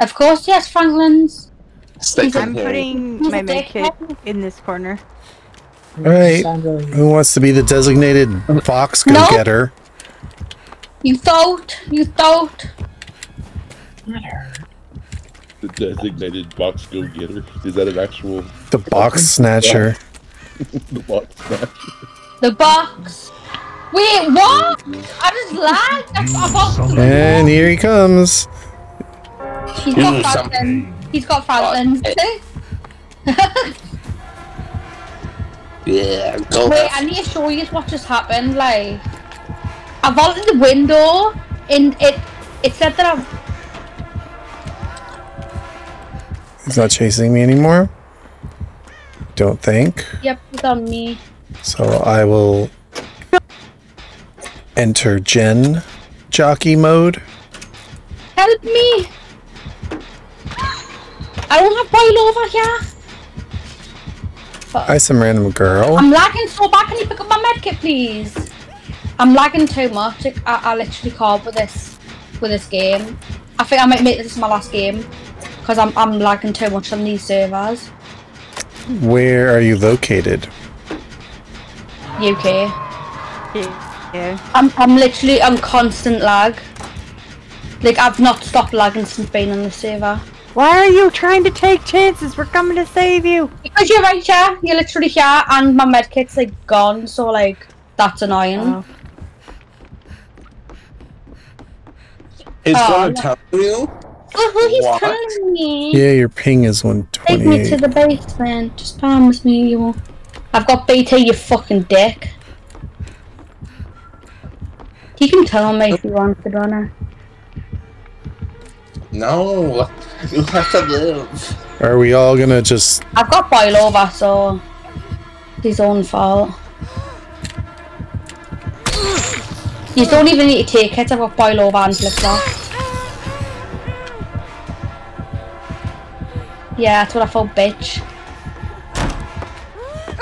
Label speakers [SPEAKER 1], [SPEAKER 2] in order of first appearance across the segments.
[SPEAKER 1] Of course, yes, Franklin's.
[SPEAKER 2] Stay
[SPEAKER 3] I'm putting
[SPEAKER 1] He's
[SPEAKER 3] my
[SPEAKER 1] a
[SPEAKER 3] med kit
[SPEAKER 1] dickhead.
[SPEAKER 3] in this corner.
[SPEAKER 4] Alright. Who wants to be the designated box go
[SPEAKER 1] No.
[SPEAKER 4] getter?
[SPEAKER 1] You thought, you thought.
[SPEAKER 2] The designated box go getter. Is that an actual
[SPEAKER 4] The box snatcher.
[SPEAKER 2] the box snatcher?
[SPEAKER 1] The box. Wait, what? I just lagged. I, I
[SPEAKER 4] And here he comes.
[SPEAKER 1] He's
[SPEAKER 2] Do
[SPEAKER 1] got Franklin. He's got Franklin.
[SPEAKER 2] Yeah, go.
[SPEAKER 1] Wait, I need to show you what just happened. Like, I vaulted the window, and it it said that I've
[SPEAKER 4] He's not chasing me anymore. Don't think.
[SPEAKER 1] yep, it's on me.
[SPEAKER 4] So I will enter Gen jockey mode.
[SPEAKER 1] Help me! I don't have boil over here.
[SPEAKER 4] Hi, some random girl.
[SPEAKER 1] I'm lagging so bad. Can you pick up my medkit, please? I'm lagging too much. I, I, I literally can't with this with this game. I think I might make this my last game because I'm I'm lagging too much on these servers.
[SPEAKER 4] Where are you located?
[SPEAKER 1] UK.
[SPEAKER 3] Yeah.
[SPEAKER 1] I'm I'm literally on constant lag. Like I've not stopped lagging since being on the server.
[SPEAKER 3] Why are you trying to take chances? We're coming to save you.
[SPEAKER 1] Because you're right here, you're literally here, and my medkit's like gone, so like that's annoying.
[SPEAKER 3] Oh.
[SPEAKER 2] He's
[SPEAKER 1] Oh,
[SPEAKER 2] gonna
[SPEAKER 1] no.
[SPEAKER 2] tell you.
[SPEAKER 1] Oh, he's
[SPEAKER 2] What?
[SPEAKER 1] telling me.
[SPEAKER 4] Yeah, your ping is one.
[SPEAKER 1] Take me to
[SPEAKER 4] 128.
[SPEAKER 1] the basement. Just promise me you won't. I've got BT, you fucking dick. You can tell me if you want to, Donna.
[SPEAKER 2] No, you have to live.
[SPEAKER 4] Are we all gonna just
[SPEAKER 1] I've got boil over, so it's his own fault. You don't even need to take it. I've got boil over and flip flop. Yeah, that's what I thought, bitch.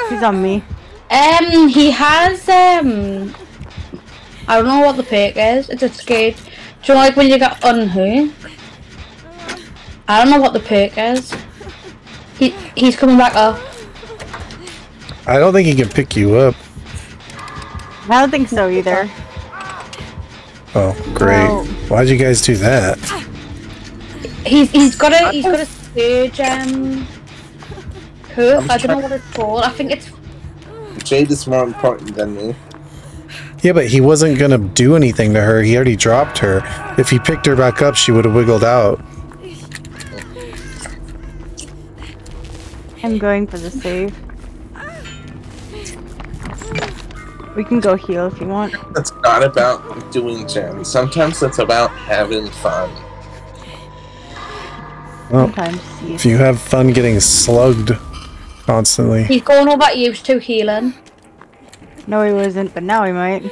[SPEAKER 3] He's on me.
[SPEAKER 1] Um, he has um, I don't know what the perk is. It's a skate. Do you know like when you get unhook? I don't know what the perk is. He he's coming back up.
[SPEAKER 4] I don't think he can pick you up.
[SPEAKER 3] I don't think so either.
[SPEAKER 4] Oh, great.
[SPEAKER 3] Well-
[SPEAKER 4] Why'd you guys do that?
[SPEAKER 1] He's he's got a he's got a stage um hook. I don't know what it's called. I think it's
[SPEAKER 2] Jade is more important than me.
[SPEAKER 4] Yeah, but he wasn't gonna do anything to her. He already dropped her. If he picked her back up, she would have wiggled out.
[SPEAKER 3] I'm going for the save. We can go heal if you want.
[SPEAKER 2] It's not about doing gens. Sometimes it's about having fun.
[SPEAKER 4] Well,
[SPEAKER 3] Sometimes
[SPEAKER 4] if you have fun getting slugged constantly.
[SPEAKER 1] he's going all to used to healing.
[SPEAKER 3] No, he wasn't, but now he might.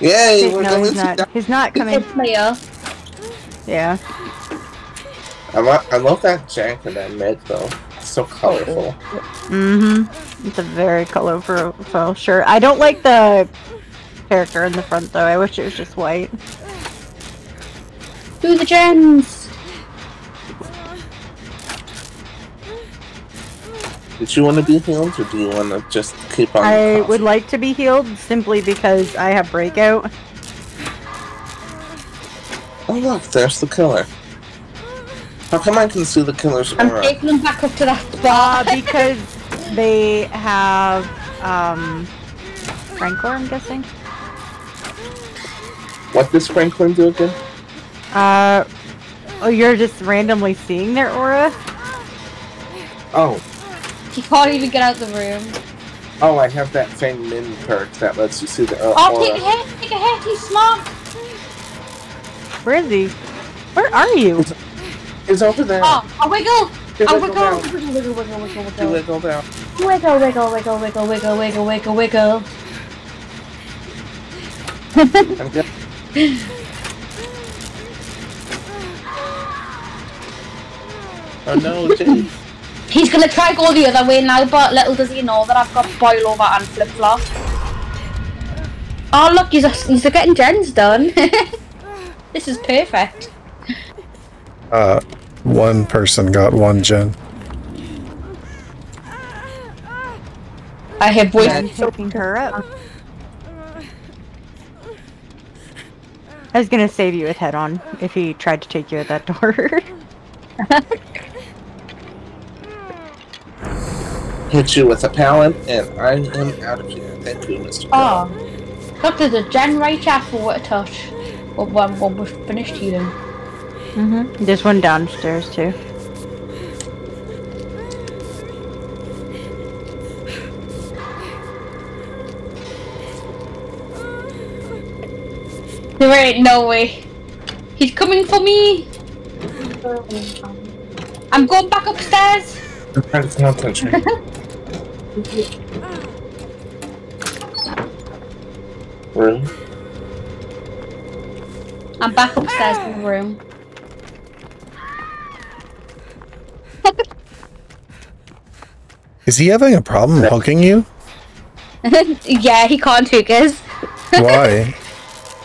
[SPEAKER 2] Yay, we're
[SPEAKER 3] no,
[SPEAKER 2] going
[SPEAKER 3] he's
[SPEAKER 2] to
[SPEAKER 3] not. He's not
[SPEAKER 1] He's
[SPEAKER 3] coming.
[SPEAKER 1] a player.
[SPEAKER 3] Yeah.
[SPEAKER 2] I, lo- I love that jack and that med though. It's so colorful.
[SPEAKER 3] Mm-hmm. It's a very colorful shirt. I don't like the character in the front though. I wish it was just white.
[SPEAKER 1] Do the gens.
[SPEAKER 2] Did you want to be healed or do you want to just keep on?
[SPEAKER 3] I
[SPEAKER 2] coughing?
[SPEAKER 3] would like to be healed simply because I have breakout.
[SPEAKER 2] Oh look, there's the killer. How come I can see the killer's aura?
[SPEAKER 1] I'm taking him back up to that
[SPEAKER 3] Uh, because they have um Frankler, I'm guessing.
[SPEAKER 2] What does Franklin do again?
[SPEAKER 3] Uh oh, you're just randomly seeing their aura.
[SPEAKER 2] Oh,
[SPEAKER 1] he can't even get out of the room.
[SPEAKER 2] oh, I have that Feng Min perk that lets you see the uh,
[SPEAKER 1] Oh, take a hit, take a hit. He's smart.
[SPEAKER 3] Where is he? Where are you?
[SPEAKER 2] It's over there.
[SPEAKER 1] Oh, a wiggle.
[SPEAKER 2] You
[SPEAKER 1] A
[SPEAKER 2] wiggle
[SPEAKER 1] wiggle.
[SPEAKER 2] down.
[SPEAKER 1] Wiggle, wiggle, wiggle, wiggle,
[SPEAKER 2] You
[SPEAKER 1] wiggle.
[SPEAKER 2] wiggle down.
[SPEAKER 1] Wiggle, wiggle, wiggle, wiggle, wiggle, wiggle, wiggle, wiggle.
[SPEAKER 2] I'm good. Oh no, Jade.
[SPEAKER 1] He's gonna try go the other way now, but little does he know that I've got boil over and flip flop. Oh look, he's he's getting gens done. this is perfect.
[SPEAKER 4] Uh, one person got one gen.
[SPEAKER 1] I have voice.
[SPEAKER 2] Yeah.
[SPEAKER 3] I'm her up. I was gonna save you with head on if he tried to take you at that door.
[SPEAKER 2] Hit you with a pallet, and I am out of here. Thank you, Mr.
[SPEAKER 1] Oh. Look, there's a gen generator for a touch. When, when, when we're finished healing.
[SPEAKER 3] Mm-hmm. There's one downstairs too.
[SPEAKER 1] There ain't no way. He's coming for me. I'm going back upstairs.
[SPEAKER 2] I'm trying to concentrate. Room.
[SPEAKER 1] I'm back upstairs in the room.
[SPEAKER 4] Is he having a problem hooking you?
[SPEAKER 1] yeah, he can't hook us.
[SPEAKER 4] Why?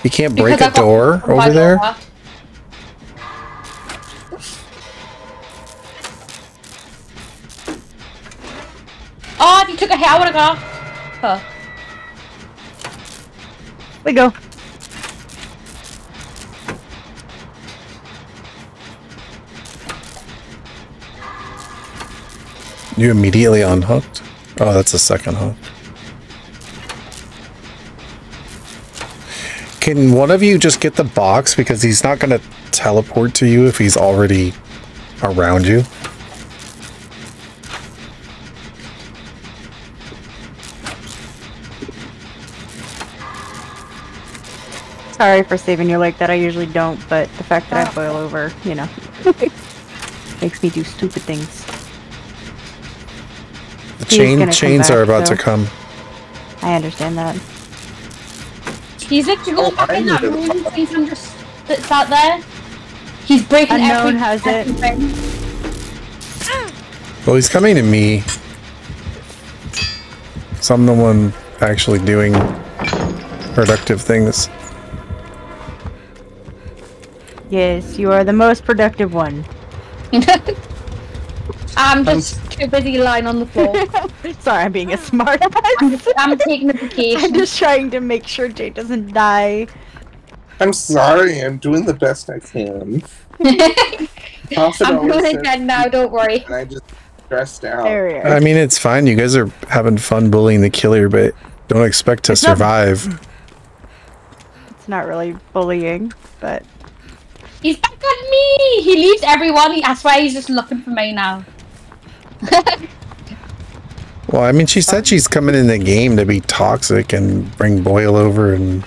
[SPEAKER 4] He can't break
[SPEAKER 1] Because
[SPEAKER 4] a
[SPEAKER 1] I got-
[SPEAKER 4] door over there?
[SPEAKER 1] God. Oh, he took a hit. I wanna go. Huh.
[SPEAKER 3] We go.
[SPEAKER 4] You immediately unhooked? Oh, that's a second hook. Can one of you just get the box because he's not going to teleport to you if he's already around you?
[SPEAKER 3] Sorry for saving you like that. I usually don't, but the fact that I oh. boil over, you know, makes me do stupid things.
[SPEAKER 4] The
[SPEAKER 3] He's
[SPEAKER 4] chain
[SPEAKER 3] gonna come
[SPEAKER 4] chains are
[SPEAKER 3] back,
[SPEAKER 4] about to come.
[SPEAKER 3] I understand that.
[SPEAKER 1] He's literally going
[SPEAKER 2] Oh,
[SPEAKER 1] back in that
[SPEAKER 2] knew
[SPEAKER 1] room.
[SPEAKER 2] that.
[SPEAKER 1] He's just that's out there. He's breaking
[SPEAKER 3] Unknown
[SPEAKER 1] every,
[SPEAKER 3] has it.
[SPEAKER 4] Well, he's coming to me. So I'm the one actually doing productive things.
[SPEAKER 3] Yes, you are the most productive one.
[SPEAKER 1] I'm um, just too busy lying on the floor.
[SPEAKER 3] Sorry, I'm being a smart
[SPEAKER 1] I'm, just, I'm taking a
[SPEAKER 3] I'm just trying to make sure Jay doesn't die.
[SPEAKER 2] I'm sorry. I'm doing the best I can.
[SPEAKER 1] I'm
[SPEAKER 2] always
[SPEAKER 1] doing
[SPEAKER 2] says-
[SPEAKER 1] it now. Don't worry.
[SPEAKER 2] and I just stressed out.
[SPEAKER 3] There we
[SPEAKER 4] I mean, it's fine. You guys are having fun bullying the killer, but don't expect to
[SPEAKER 3] It's not-
[SPEAKER 4] survive.
[SPEAKER 3] It's not really bullying, but
[SPEAKER 1] He's back on me. He leaves everyone. That's why he's just looking for me now.
[SPEAKER 4] Well, I mean, she said she's coming in the game to be toxic and bring boil over and.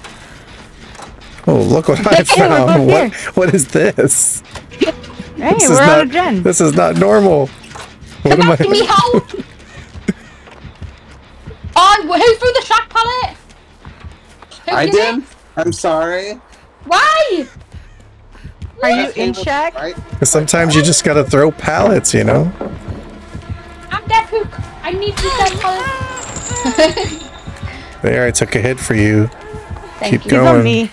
[SPEAKER 4] Oh, look what I found!
[SPEAKER 3] both
[SPEAKER 4] What? What is this?
[SPEAKER 3] hey,
[SPEAKER 4] This
[SPEAKER 3] we're
[SPEAKER 4] is
[SPEAKER 3] on
[SPEAKER 4] not.
[SPEAKER 3] a gen.
[SPEAKER 4] This is not normal. What
[SPEAKER 1] Come
[SPEAKER 4] am
[SPEAKER 1] back to me,
[SPEAKER 4] I?
[SPEAKER 1] help! oh, who threw the shock pallet? Who
[SPEAKER 2] I
[SPEAKER 1] it?
[SPEAKER 2] did. I'm sorry.
[SPEAKER 1] Why?
[SPEAKER 3] Are you in
[SPEAKER 2] check? to.
[SPEAKER 4] Sometimes you just gotta throw pallets, you know.
[SPEAKER 1] I'm hook. I need these dead pallets.
[SPEAKER 4] There, I took a hit for you.
[SPEAKER 1] Thank
[SPEAKER 4] Keep
[SPEAKER 1] you.
[SPEAKER 3] He's
[SPEAKER 4] going.
[SPEAKER 3] on me,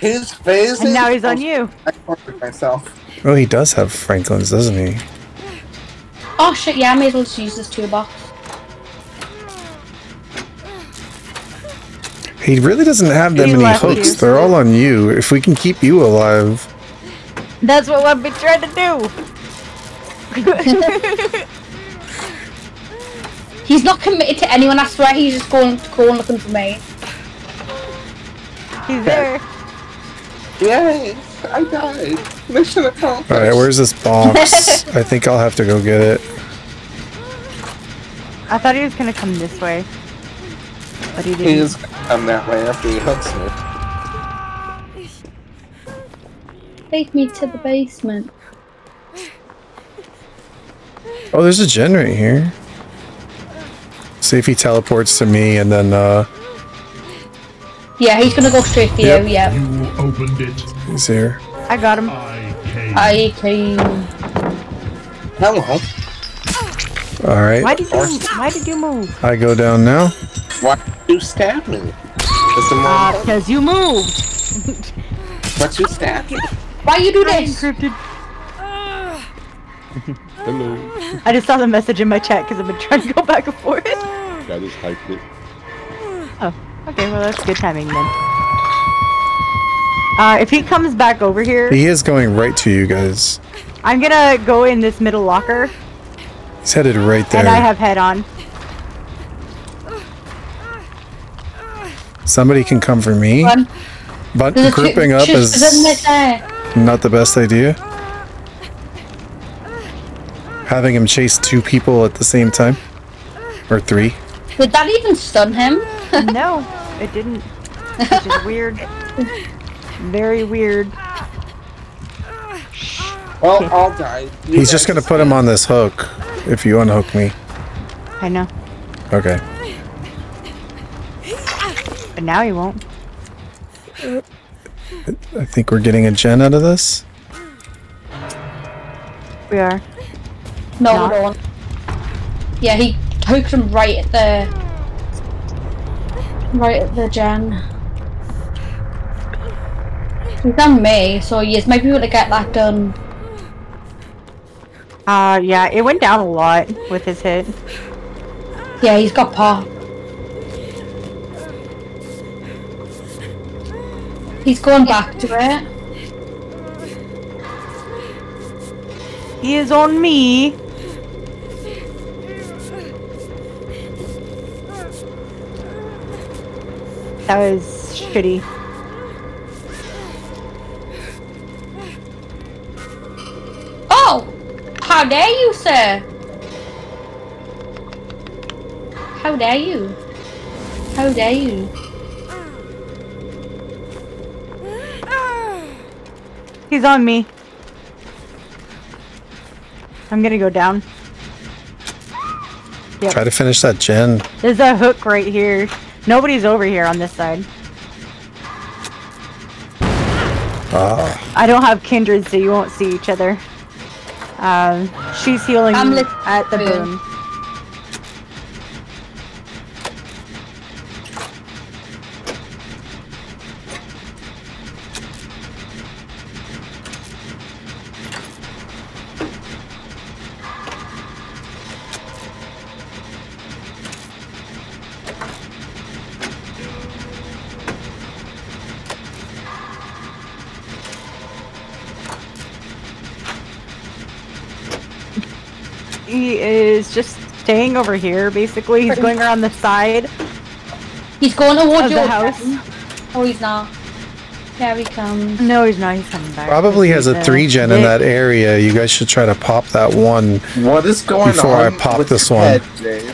[SPEAKER 2] His phasing.
[SPEAKER 3] and now he's on you.
[SPEAKER 2] I cornered myself.
[SPEAKER 4] Oh, he does have Franklin's, doesn't he?
[SPEAKER 1] Oh shit, yeah, I may as well just use this toolbox.
[SPEAKER 4] He really doesn't have that
[SPEAKER 3] He
[SPEAKER 4] many hooks.
[SPEAKER 3] you.
[SPEAKER 4] They're all on you. If we can keep you alive.
[SPEAKER 3] That's what I've been trying to do.
[SPEAKER 1] He's not committed to anyone, I swear he's just going going looking for me.
[SPEAKER 3] He's there.
[SPEAKER 2] Yay! I died. Mission accomplished.
[SPEAKER 4] All right, where's this box? I think I'll have to go get it.
[SPEAKER 3] I thought he was gonna come this way, but he
[SPEAKER 2] He
[SPEAKER 3] didn't.
[SPEAKER 2] is gonna come that way after he hooks me.
[SPEAKER 1] Take me to the basement.
[SPEAKER 4] Oh, there's a gen right here. See if he teleports to me and then uh
[SPEAKER 1] Yeah, he's gonna go straight for
[SPEAKER 4] Yep.
[SPEAKER 1] you, yeah.
[SPEAKER 5] You opened it.
[SPEAKER 4] he's here.
[SPEAKER 3] I got him.
[SPEAKER 5] I came.
[SPEAKER 1] I came.
[SPEAKER 2] Hello.
[SPEAKER 4] All right.
[SPEAKER 3] Why did you? Why did you move?
[SPEAKER 4] I go down now.
[SPEAKER 2] Why did you stab me? It's a
[SPEAKER 3] Ah, because you moved.
[SPEAKER 2] But you stabbed me.
[SPEAKER 1] Why you do
[SPEAKER 3] I
[SPEAKER 1] this?
[SPEAKER 3] encrypted.
[SPEAKER 5] Hello.
[SPEAKER 3] I just saw the message in my chat because I've been trying to go back and forth.
[SPEAKER 5] I just hyped it.
[SPEAKER 3] Oh, okay, well that's good timing then. Uh, if he comes back over here,
[SPEAKER 4] He is going right to you guys.
[SPEAKER 3] I'm gonna go in this middle locker,
[SPEAKER 4] He's headed right there.
[SPEAKER 3] and I have head on.
[SPEAKER 4] Somebody can come for me.
[SPEAKER 1] Run.
[SPEAKER 4] But
[SPEAKER 1] There's
[SPEAKER 4] grouping up
[SPEAKER 1] isn't it
[SPEAKER 4] is
[SPEAKER 1] there?
[SPEAKER 4] not the best idea. Having him chase two people at the same time. Or three.
[SPEAKER 1] Did that even stun him?
[SPEAKER 3] no, it didn't. Which is weird. Very weird.
[SPEAKER 2] Well, I'll die. You
[SPEAKER 4] He's just gonna put him on this hook if you unhook me.
[SPEAKER 3] I know,
[SPEAKER 4] Okay.
[SPEAKER 3] but now he won't.
[SPEAKER 4] I think we're getting a gen out of this.
[SPEAKER 3] We are.
[SPEAKER 1] No,
[SPEAKER 3] Not.
[SPEAKER 1] we don't. Yeah, he hooked him right at the right at the gen. He's done me, so yes, might be able to get that done.
[SPEAKER 3] Uh, yeah, it went down a lot with his hit.
[SPEAKER 1] Yeah, he's got pop. He's going back to it.
[SPEAKER 3] He is on me. That was shitty.
[SPEAKER 1] Oh! How dare you, sir? How dare you? How dare you?
[SPEAKER 3] He's on me. I'm gonna go down.
[SPEAKER 4] Try to finish that gin.
[SPEAKER 3] There's a hook right here. Nobody's over here on this side.
[SPEAKER 4] Ah,
[SPEAKER 3] I don't have kindred, so you won't see each other. Um, she's healing
[SPEAKER 1] I'm lit-
[SPEAKER 3] at the
[SPEAKER 1] boon.
[SPEAKER 3] He is just staying over here, basically. He's going around the side
[SPEAKER 1] He's going towards
[SPEAKER 3] of
[SPEAKER 1] your
[SPEAKER 3] the house.
[SPEAKER 1] Oh, he's not. There he comes.
[SPEAKER 3] No, he's not. He's coming back.
[SPEAKER 4] probably has a three gen in that area. You guys should try to pop that one.
[SPEAKER 2] What is going
[SPEAKER 4] Before
[SPEAKER 2] on?
[SPEAKER 4] I pop
[SPEAKER 2] with
[SPEAKER 4] this one.
[SPEAKER 2] Head, Dave?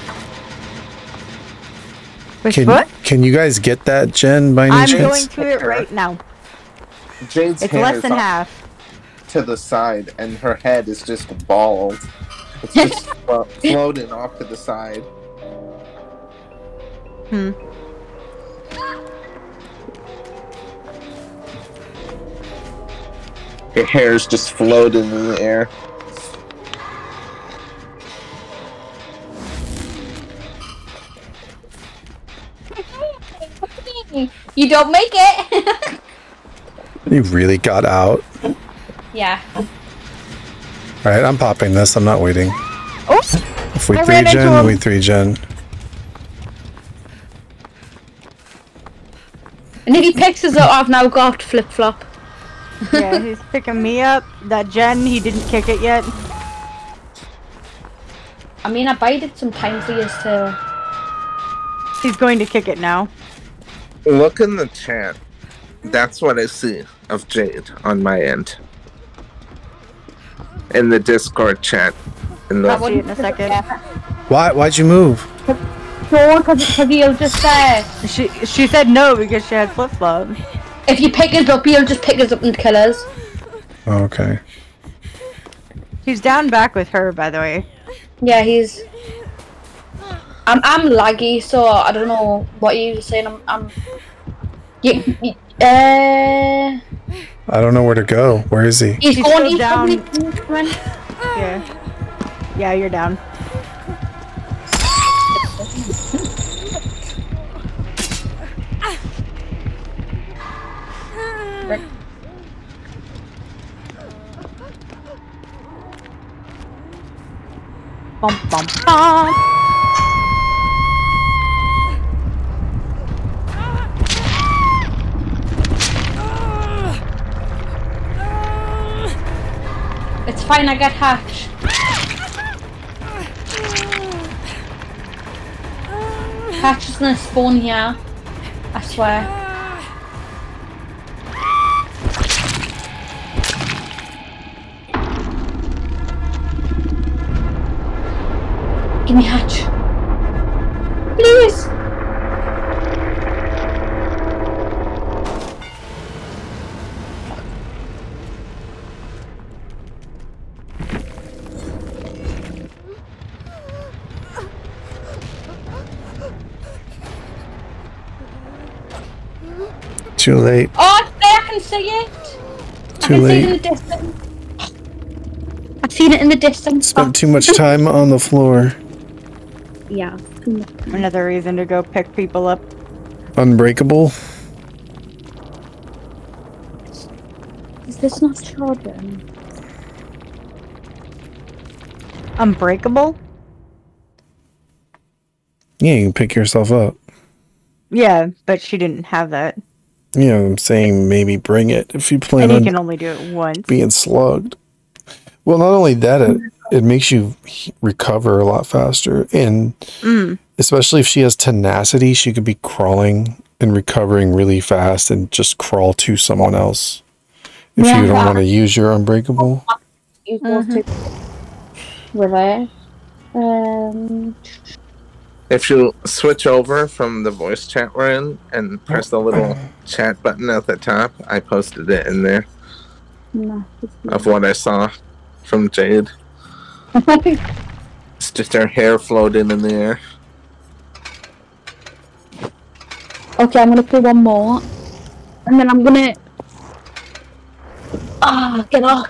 [SPEAKER 3] Which
[SPEAKER 4] Can
[SPEAKER 3] foot?
[SPEAKER 4] can you guys get that gen by any
[SPEAKER 3] I'm
[SPEAKER 4] chance?
[SPEAKER 3] going to it right now.
[SPEAKER 2] Jade's
[SPEAKER 3] It's
[SPEAKER 2] hand
[SPEAKER 3] less than
[SPEAKER 2] up
[SPEAKER 3] half.
[SPEAKER 2] to the side, and her head is just bald. It's just flo- floating off to the side.
[SPEAKER 3] Hmm.
[SPEAKER 2] Her hair's just floating in the air.
[SPEAKER 1] You don't make it.
[SPEAKER 4] You really got out.
[SPEAKER 1] yeah.
[SPEAKER 4] Alright, I'm popping this. I'm not waiting.
[SPEAKER 3] Oh!
[SPEAKER 4] If we
[SPEAKER 3] I
[SPEAKER 4] three
[SPEAKER 3] ran into
[SPEAKER 4] gen, we three gen.
[SPEAKER 1] And if he picks us up, I've now got flip flop.
[SPEAKER 3] yeah, he's picking me up. That gen, he didn't kick it yet.
[SPEAKER 1] I mean, I baited some time for you to.
[SPEAKER 3] He's going to kick it now.
[SPEAKER 2] Look in the chat. That's what I see of Jade on my end. In the Discord chat. In
[SPEAKER 1] That
[SPEAKER 2] the
[SPEAKER 3] see it in a second.
[SPEAKER 4] Why why'd you move?
[SPEAKER 1] No, because he'll just uh,
[SPEAKER 3] She she said no because she had flip flops.
[SPEAKER 1] if you pick us up, he'll just pick us up and kill us.
[SPEAKER 4] Oh, okay.
[SPEAKER 3] He's down back with her, by the way.
[SPEAKER 1] Yeah, he's. I'm I'm laggy, so I don't know what you're saying. I'm I'm. You, you, uh,
[SPEAKER 4] I don't know where to go. Where is he?
[SPEAKER 1] he's
[SPEAKER 3] He's
[SPEAKER 1] going. He's
[SPEAKER 3] down.
[SPEAKER 1] probably.
[SPEAKER 3] Yeah. Yeah, you're down. Bum bum bum.
[SPEAKER 1] It's fine, I get hatch. Hatch is gonna spawn here. I swear. Give me hatch.
[SPEAKER 4] Too late.
[SPEAKER 1] Oh, there, I can see it! I
[SPEAKER 4] Too
[SPEAKER 1] can see it in
[SPEAKER 4] late.
[SPEAKER 1] the distance. I've seen it in the distance.
[SPEAKER 4] Spent too much oh. time on the floor.
[SPEAKER 1] Yeah.
[SPEAKER 3] Another reason to go pick people up.
[SPEAKER 4] Unbreakable.
[SPEAKER 1] Is this not children?
[SPEAKER 3] Unbreakable?
[SPEAKER 4] Yeah, you can pick yourself up.
[SPEAKER 3] Yeah, but she didn't have that.
[SPEAKER 4] Yeah, I'm saying maybe bring it if you plan
[SPEAKER 3] And you
[SPEAKER 4] on
[SPEAKER 3] can only do it once.
[SPEAKER 4] being slugged. Well, not only that, it, it makes you recover a lot faster. And
[SPEAKER 3] Mm.
[SPEAKER 4] especially if she has tenacity, she could be crawling and recovering really fast and just crawl to someone else. If you don't want to use your unbreakable.
[SPEAKER 1] Use those two. With it. Um.
[SPEAKER 2] If you switch over from the voice chat we're in and press the little chat button at the top, I posted it in there
[SPEAKER 1] No.
[SPEAKER 2] of what I saw from Jade. It's just her hair floating in the air.
[SPEAKER 1] okay, I'm gonna play one more, and then I'm gonna. Ah, get off.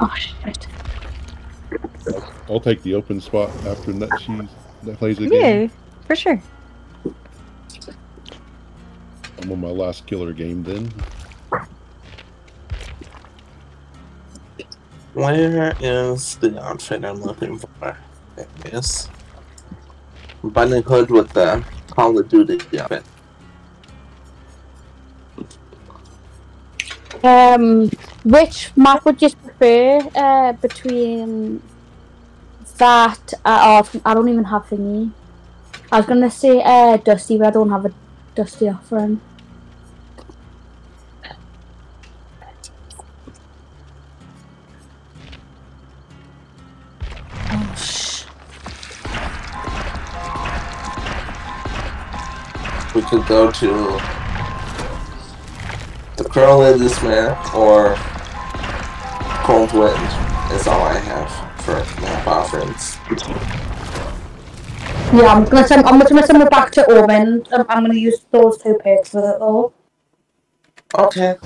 [SPEAKER 1] Oh shit.
[SPEAKER 5] I'll take the open spot after that she's that plays the game.
[SPEAKER 3] Yeah, for sure.
[SPEAKER 5] I'm on my last killer game then.
[SPEAKER 6] Where is the outfit I'm looking for? There it is. Bunny Hood with the Call of Duty outfit.
[SPEAKER 1] Um, which map would you prefer uh, between that? Uh, oh, I don't even have thingy. I was gonna say uh, Dusty, but I don't have a Dusty offering. Oh,
[SPEAKER 6] We could go to the in this man or Cold Wind is all I have for map offerings.
[SPEAKER 1] yeah, I'm gonna send. I'm gonna send it back to Omen. I'm, um, I'm gonna use those two picks with it though.
[SPEAKER 6] Okay.